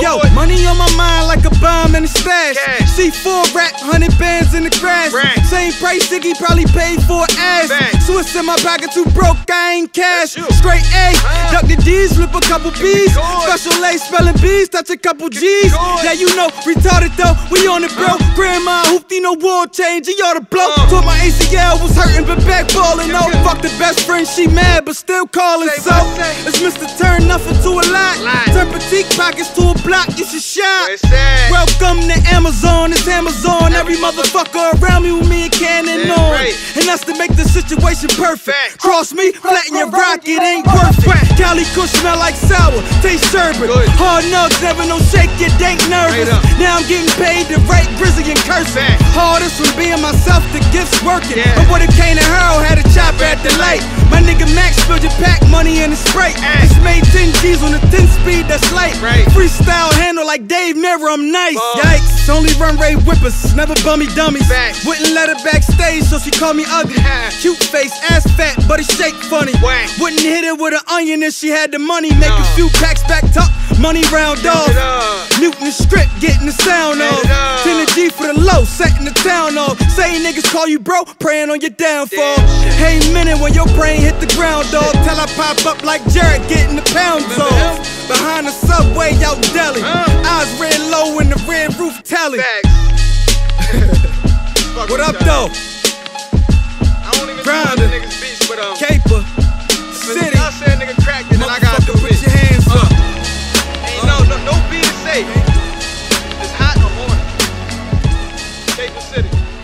Yo, money on my mind like a bomb in a stash. Cash. C4 rack, 100 bands in the grass. Rack. Same price Ziggy probably paid for ass. Swiss in my pocket too broke, I ain't cash. Straight A, Huh. duck the D's, flip a couple B's. Special A, spelling B's, touch a couple G's. Yeah, you know, retarded though, we on it, bro. Grandma hoopty, no wall change, he ought to blow. Uh. My ACL was hurting, but back balling. Oh, fuck the best friend, she mad, but still calling. So, it's Mr. Turn nothing to a lot. Lot. Turn petite pockets to a block, you should shop. Welcome to Amazon, it's Amazon. Every motherfucker around me with me a cannon Yeah, on. right. And that's to make the situation perfect. Fact. Cross me, flatten your rock, it ain't worth it. Cali Kush smell like sour, taste sherbet. Good. Hard nugs, never no shake, you ain't nervous. Straight. Now I'm getting paid to write grizzly and curse. Fact. Hardest from being myself, the gifts working. Yeah. My boy the Kane and Harold had a chop at the light. My nigga Max spilled your pack money in the sprite. Ay. It's made 10 G's on the 10 speed, that's light. Right. Freestyle handle like Dave Mirra, I'm nice. Ball. Yikes, only run Ray whippers, never bummy dummies. Facts. Wouldn't let her backstage, so she called me ugly. Cute face, ass fat, but it shake funny. Whack. Wouldn't hit her with an onion if she had the money. Make a few packs back top, money round off. it. Newton the strip, getting the sound off. it 10 the G for the low, setting the town off. Say niggas call you bro, praying on your downfall. Hey minute when your brain hit the ground, dog. Till I pop up like Jared, getting the pounds off behind the subway out Delhi. Uh. Eyes red low in the red roof telly. what up, though? I don't even Grinder. Beach, but, um, Caper. City. Y'all said nigga cracked it, and I got to put it. your hands up. Uh. Ain't uh. no, no, no beat safe. It's hot in the morning. Caper City.